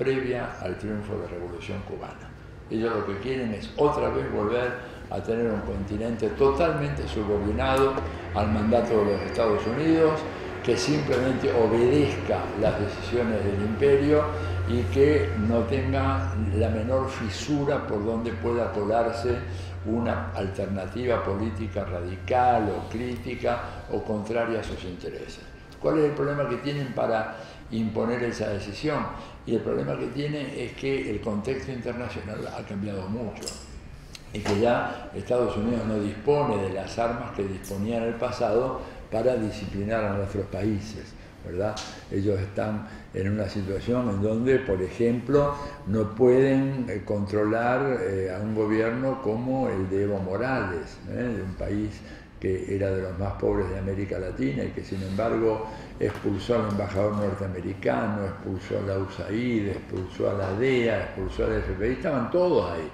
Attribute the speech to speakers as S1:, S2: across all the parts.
S1: previa al triunfo de la Revolución Cubana. Ellos lo que quieren es otra vez volver a tener un continente totalmente subordinado al mandato de los Estados Unidos, que simplemente obedezca las decisiones del imperio y que no tenga la menor fisura por donde pueda colarse una alternativa política radical o crítica o contraria a sus intereses. ¿Cuál es el problema que tienen para imponer esa decisión? Y el problema que tiene es que el contexto internacional ha cambiado mucho y que ya Estados Unidos no dispone de las armas que disponía en el pasado para disciplinar a nuestros países. ¿verdad? Ellos están en una situación en donde, por ejemplo, no pueden eh, controlar eh, a un gobierno como el de Evo Morales, ¿eh? de un país que era de los más pobres de América Latina y que sin embargo expulsó al embajador norteamericano, expulsó a la USAID, expulsó a la DEA, expulsó al FBI, estaban todos ahí.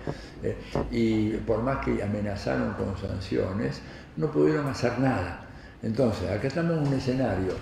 S1: y por más que amenazaron con sanciones, no pudieron hacer nada. Entonces, acá estamos en un escenario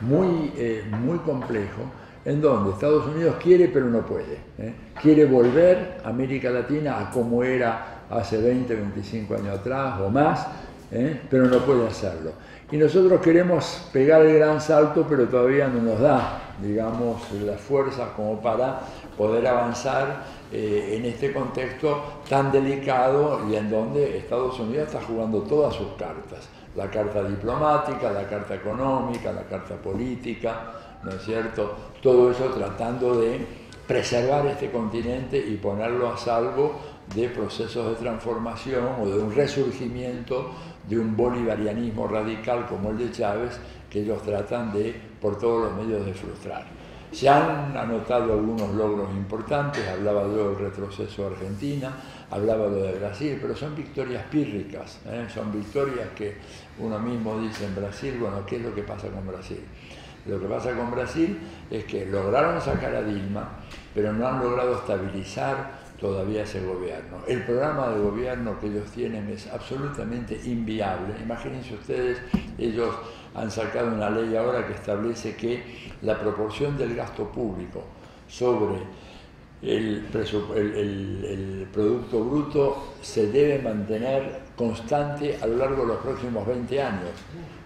S1: muy, eh, muy complejo en donde Estados Unidos quiere pero no puede. ¿eh? Quiere volver a América Latina a como era hace 20, 25 años atrás o más, ¿eh? pero no puede hacerlo. Y nosotros queremos pegar el gran salto, pero todavía no nos da, digamos, las fuerzas como para poder avanzar en este contexto tan delicado y en donde Estados Unidos está jugando todas sus cartas la carta diplomática, la carta económica, la carta política, ¿no es cierto? Todo eso tratando de preservar este continente y ponerlo a salvo de procesos de transformación o de un resurgimiento de un bolivarianismo radical como el de Chávez que ellos tratan de, por todos los medios, de frustrar. Se han anotado algunos logros importantes, hablaba yo del retroceso de Argentina, hablaba lo de Brasil, pero son victorias pírricas, ¿eh? son victorias que uno mismo dice en Brasil, bueno, ¿qué es lo que pasa con Brasil? Lo que pasa con Brasil es que lograron sacar a Dilma, pero no han logrado estabilizar todavía ese gobierno. El programa de gobierno que ellos tienen es absolutamente inviable. Imagínense ustedes, ellos han sacado una ley ahora que establece que la proporción del gasto público sobre el, Producto Bruto se debe mantener constante a lo largo de los próximos 20 años.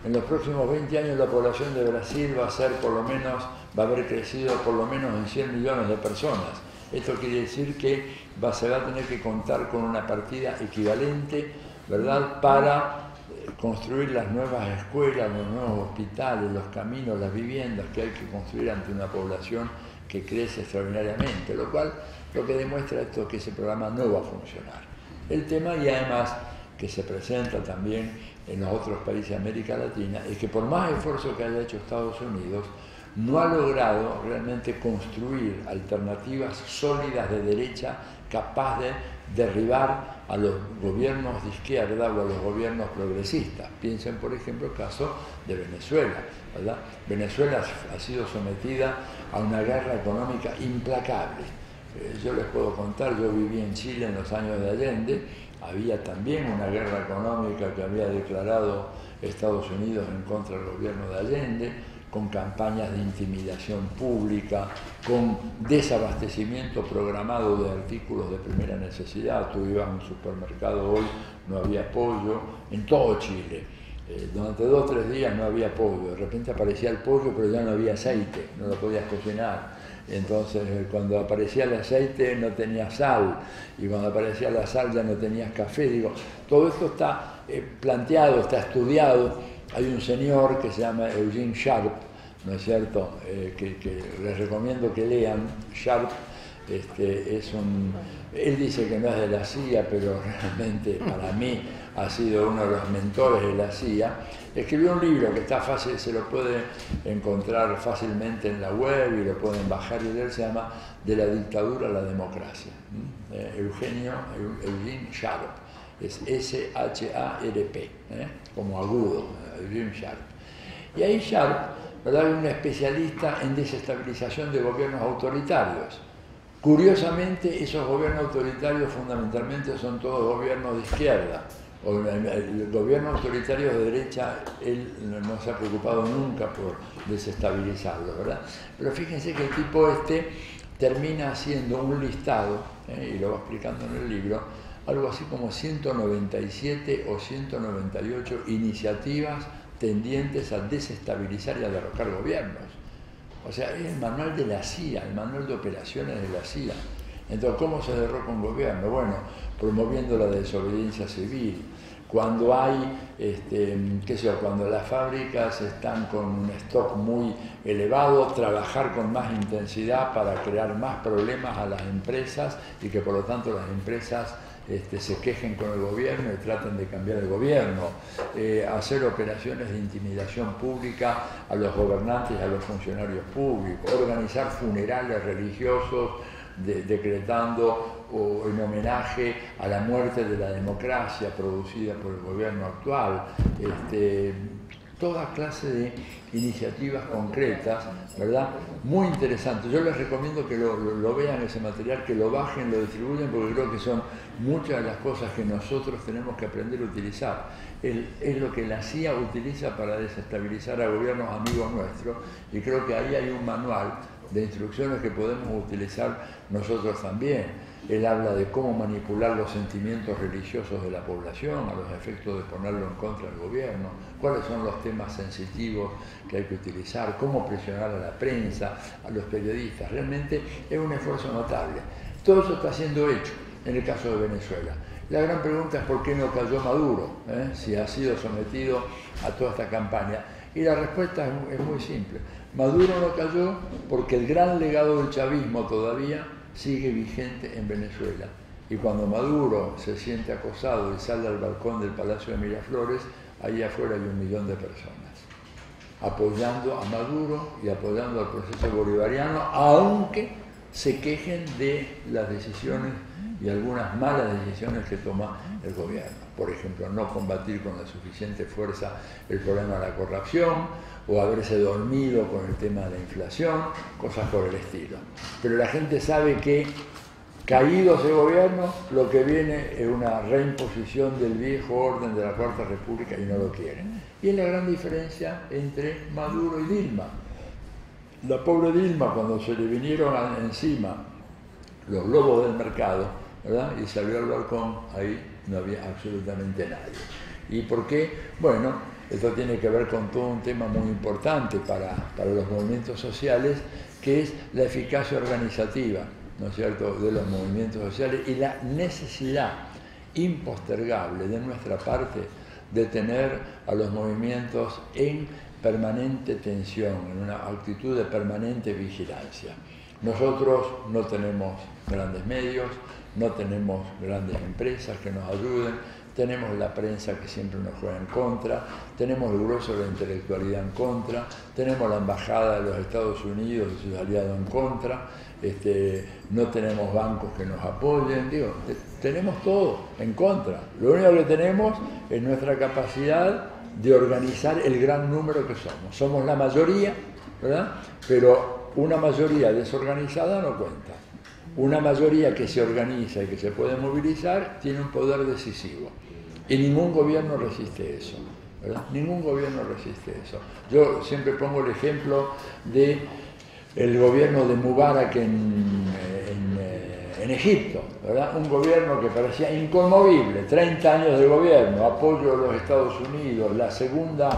S1: En los próximos 20 años la población de Brasil va a ser por lo menos, va a haber crecido por lo menos en 100 millones de personas. Esto quiere decir que se va a tener que contar con una partida equivalente, ¿verdad?, para eh, construir las nuevas escuelas, los nuevos hospitales, los caminos, las viviendas que hay que construir ante una población que crece extraordinariamente, lo cual lo que demuestra esto es que ese programa no va a funcionar. El tema, y además que se presenta también en los otros países de América Latina, es que por más esfuerzo que haya hecho Estados Unidos, no ha logrado realmente construir alternativas sólidas de derecha capaz de derribar a los gobiernos de izquierda o a los gobiernos progresistas. Piensen, por ejemplo, el caso de Venezuela. Venezuela ha sido sometida a una guerra económica implacable. Eh, yo les puedo contar, yo viví en Chile en los años de Allende, había también una guerra económica que había declarado Estados Unidos en contra del gobierno de Allende, con campañas de intimidación pública, con desabastecimiento programado de artículos de primera necesidad. Tú ibas a un supermercado hoy, no había pollo, en todo Chile. Eh, durante dos o tres días no había pollo, de repente aparecía el pollo pero ya no había aceite, no lo podías cocinar. Entonces eh, cuando aparecía el aceite no tenías sal y cuando aparecía la sal ya no tenías café. Digo, todo esto está eh, planteado, está estudiado. Hay un señor que se llama Eugene Sharp, ¿no es cierto?, que, les recomiendo que lean. Sharp este, es un, él dice que no es de la CIA, pero realmente para mí ha sido uno de los mentores de la CIA, escribió un libro que está fácil, se lo puede encontrar fácilmente en la web y lo pueden bajar y leer, se llama De la dictadura a la democracia. Eh, Eugenio Eugene Sharp, es S-H-A-R-P, ¿eh? como agudo, Eugene Sharp. Y ahí Sharp, ¿verdad? un especialista en desestabilización de gobiernos autoritarios. Curiosamente, esos gobiernos autoritarios fundamentalmente son todos gobiernos de izquierda el gobierno autoritario de derecha, él no se ha preocupado nunca por desestabilizarlo, ¿verdad? Pero fíjense que el tipo este termina haciendo un listado, eh, y lo va explicando en el libro, algo así como 197 o 198 iniciativas tendientes a desestabilizar y a derrocar gobiernos. O sea, es el manual de la CIA, el manual de operaciones de la CIA. Entonces, ¿cómo se derroca un gobierno? Bueno, promoviendo la desobediencia civil. Cuando hay, este, qué sé yo, cuando las fábricas están con un stock muy elevado, trabajar con más intensidad para crear más problemas a las empresas y que por lo tanto las empresas este, se quejen con el gobierno y traten de cambiar el gobierno, eh, hacer operaciones de intimidación pública a los gobernantes y a los funcionarios públicos, organizar funerales religiosos decretando o en homenaje a la muerte de la democracia producida por el gobierno actual. Este, toda clase de iniciativas concretas, ¿verdad? Muy interesantes. Yo les recomiendo que lo, vean ese material, que lo bajen, lo distribuyan, porque creo que son muchas de las cosas que nosotros tenemos que aprender a utilizar. es lo que la CIA utiliza para desestabilizar a gobiernos amigos nuestros, y creo que ahí hay un manual de instrucciones que podemos utilizar nosotros también. Él habla de cómo manipular los sentimientos religiosos de la población a los efectos de ponerlo en contra del gobierno, cuáles son los temas sensitivos que hay que utilizar, cómo presionar a la prensa, a los periodistas. Realmente es un esfuerzo notable. Todo eso está siendo hecho en el caso de Venezuela. La gran pregunta es por qué no cayó Maduro, ¿eh? si ha sido sometido a toda esta campaña. Y la respuesta es muy simple. Maduro no cayó porque el gran legado del chavismo todavía sigue vigente en Venezuela. Y cuando Maduro se siente acosado y sale al balcón del Palacio de Miraflores, ahí afuera hay un millón de personas apoyando a Maduro y apoyando al proceso bolivariano, aunque se quejen de las decisiones y algunas malas decisiones que toma el gobierno. Por ejemplo, no combatir con la suficiente fuerza el problema de la corrupción o haberse dormido con el tema de la inflación, cosas por el estilo. Pero la gente sabe que caído ese gobierno, lo que viene es una reimposición del viejo orden de la Cuarta República y no lo quieren. Y es la gran diferencia entre Maduro y Dilma. La pobre Dilma, cuando se le vinieron encima los globos del mercado, y salió al balcón, ahí no había absolutamente nadie. ¿Y por qué? Bueno, esto tiene que ver con todo un tema muy importante para, para los movimientos sociales, que es la eficacia organizativa, ¿no es cierto?, de los movimientos sociales y la necesidad impostergable de nuestra parte de tener a los movimientos en permanente tensión, en una actitud de permanente vigilancia. Nosotros no tenemos grandes medios, no tenemos grandes empresas que nos ayuden, tenemos la prensa que siempre nos juega en contra, tenemos el grueso de la intelectualidad en contra, tenemos la embajada de los Estados Unidos y sus aliados en contra, este, no tenemos bancos que nos apoyen, digo, tenemos todo en contra. Lo único que tenemos es nuestra capacidad de organizar el gran número que somos. Somos la mayoría, ¿verdad? Pero una mayoría desorganizada no cuenta. Una mayoría que se organiza y que se puede movilizar tiene un poder decisivo. Y ningún gobierno resiste eso. Ningún gobierno resiste eso. Yo siempre pongo el ejemplo de el gobierno de Mubarak en, en, Egipto, ¿verdad? un gobierno que parecía inconmovible, 30 años de gobierno, apoyo de los Estados Unidos, la segunda,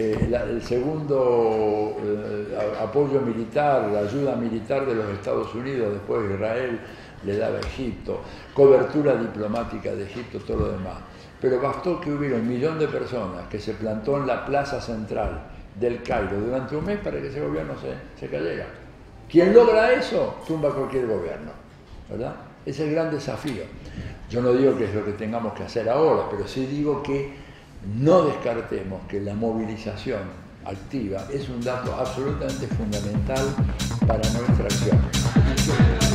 S1: eh, el segundo eh, apoyo militar, la ayuda militar de los Estados Unidos, después Israel le daba a Egipto, cobertura diplomática de Egipto, todo lo demás. Pero bastó que hubiera un millón de personas que se plantó en la plaza central del Cairo durante un mes para que ese gobierno se, se cayera. Quien logra eso, tumba cualquier gobierno. ¿verdad? Es el gran desafío. Yo no digo que es lo que tengamos que hacer ahora, pero sí digo que no descartemos que la movilización activa es un dato absolutamente fundamental para nuestra acción.